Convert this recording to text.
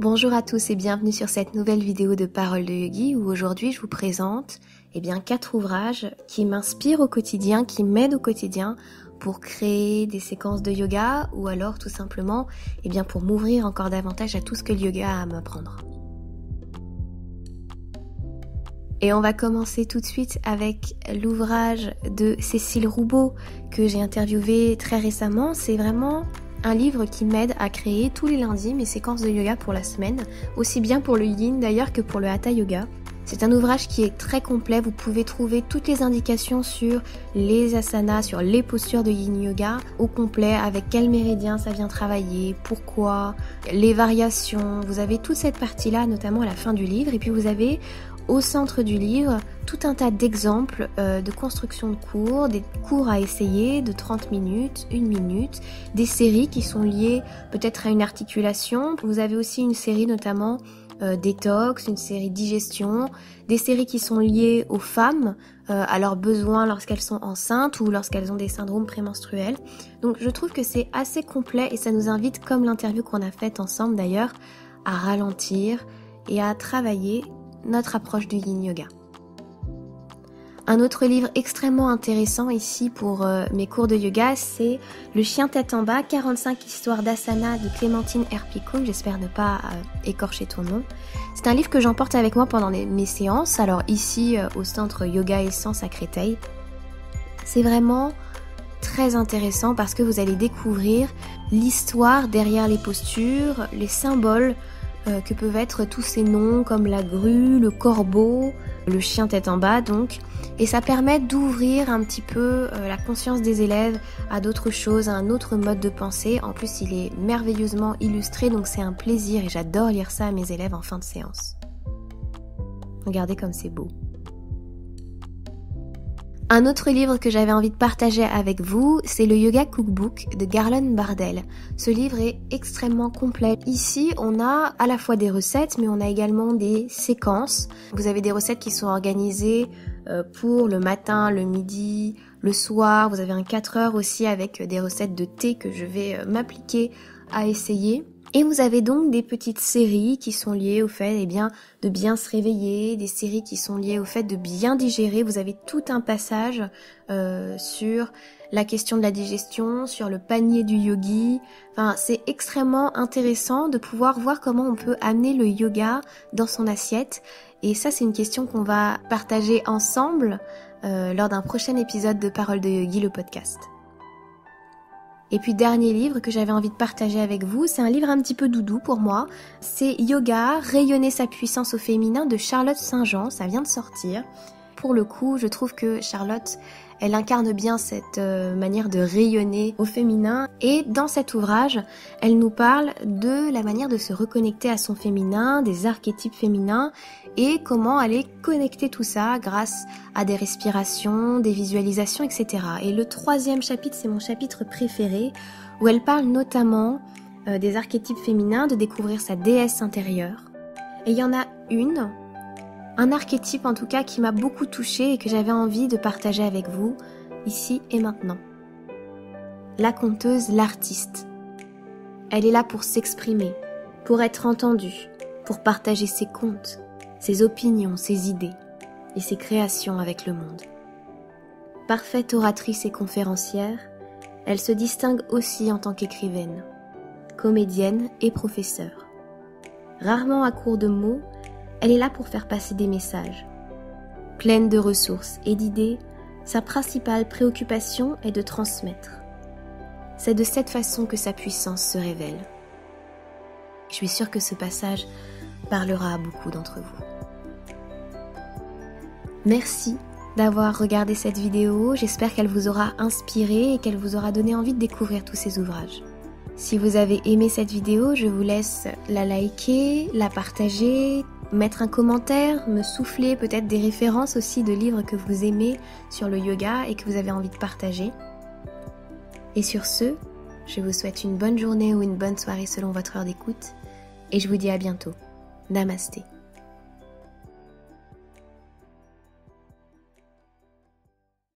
Bonjour à tous et bienvenue sur cette nouvelle vidéo de Parole de Yogi où aujourd'hui je vous présente eh bien quatre ouvrages qui m'inspirent au quotidien, qui m'aident au quotidien pour créer des séquences de yoga ou alors tout simplement eh bien pour m'ouvrir encore davantage à tout ce que le yoga a à m'apprendre. Et on va commencer tout de suite avec l'ouvrage de Cécile Roubaud que j'ai interviewé très récemment. C'est vraiment un livre qui m'aide à créer tous les lundis mes séquences de yoga pour la semaine, aussi bien pour le yin d'ailleurs que pour le hatha yoga. C'est un ouvrage qui est très complet, vous pouvez trouver toutes les indications sur les asanas, sur les postures de yin yoga au complet, avec quel méridien ça vient travailler, pourquoi, les variations. Vous avez toute cette partie-là, notamment à la fin du livre, et puis vous avez au centre du livre tout un tas d'exemples euh, de construction de cours, des cours à essayer de 30 minutes, 1 minute, des séries qui sont liées peut-être à une articulation. Vous avez aussi une série notamment euh, détox, une série digestion, des séries qui sont liées aux femmes, euh, à leurs besoins lorsqu'elles sont enceintes ou lorsqu'elles ont des syndromes prémenstruels. Donc je trouve que c'est assez complet et ça nous invite, comme l'interview qu'on a faite ensemble d'ailleurs, à ralentir et à travailler notre approche du yin yoga. Un autre livre extrêmement intéressant ici pour euh, mes cours de yoga, c'est Le chien tête en bas, 45 histoires d'asana de Clémentine Herpicot, j'espère ne pas euh, écorcher ton nom. C'est un livre que j'emporte avec moi pendant mes séances, alors ici euh, au centre Yoga Essence à Créteil. C'est vraiment très intéressant parce que vous allez découvrir l'histoire derrière les postures, les symboles euh, que peuvent être tous ces noms comme la grue, le corbeau, le chien tête en bas donc. Et ça permet d'ouvrir un petit peu euh, la conscience des élèves à d'autres choses, à un autre mode de pensée. En plus, il est merveilleusement illustré, donc c'est un plaisir et j'adore lire ça à mes élèves en fin de séance. Regardez comme c'est beau. Un autre livre que j'avais envie de partager avec vous, c'est le Yoga Cookbook de Garland Bardell. Ce livre est extrêmement complet. Ici, on a à la fois des recettes, mais on a également des séquences. Vous avez des recettes qui sont organisées euh, pour le matin, le midi, le soir. Vous avez un 4 heures aussi avec des recettes de thé que je vais euh, m'appliquer à essayer. Et vous avez donc des petites séries qui sont liées au fait eh bien, de bien se réveiller, des séries qui sont liées au fait de bien digérer. Vous avez tout un passage euh, sur la question de la digestion, sur le panier du yogi. Enfin, c'est extrêmement intéressant de pouvoir voir comment on peut amener le yoga dans son assiette. Et ça, c'est une question qu'on va partager ensemble euh, lors d'un prochain épisode de Parole de Yogi, le podcast. Et puis dernier livre que j'avais envie de partager avec vous, c'est un livre un petit peu doudou pour moi. C'est Yoga, rayonner sa puissance au féminin de Charlotte Saint-Jean, ça vient de sortir. Pour le coup, je trouve que Charlotte, elle incarne bien cette euh, manière de rayonner au féminin. Et dans cet ouvrage, elle nous parle de la manière de se reconnecter à son féminin, des archétypes féminins et comment aller connecter tout ça grâce à des respirations, des visualisations, etc. Et le troisième chapitre, c'est mon chapitre préféré, où elle parle notamment euh, des archétypes féminins, de découvrir sa déesse intérieure. Et il y en a une, un archétype en tout cas qui m'a beaucoup touchée et que j'avais envie de partager avec vous, ici et maintenant. La conteuse, l'artiste. Elle est là pour s'exprimer, pour être entendue, pour partager ses contes, ses opinions, ses idées et ses créations avec le monde. Parfaite oratrice et conférencière, elle se distingue aussi en tant qu'écrivaine, comédienne et professeure. Rarement à court de mots, elle est là pour faire passer des messages. Pleine de ressources et d'idées, sa principale préoccupation est de transmettre. C'est de cette façon que sa puissance se révèle. Je suis sûre que ce passage parlera à beaucoup d'entre vous. Merci d'avoir regardé cette vidéo, j'espère qu'elle vous aura inspiré et qu'elle vous aura donné envie de découvrir tous ces ouvrages. Si vous avez aimé cette vidéo, je vous laisse la liker, la partager, mettre un commentaire, me souffler peut-être des références aussi de livres que vous aimez sur le yoga et que vous avez envie de partager. Et sur ce, je vous souhaite une bonne journée ou une bonne soirée selon votre heure d'écoute et je vous dis à bientôt. Namasté.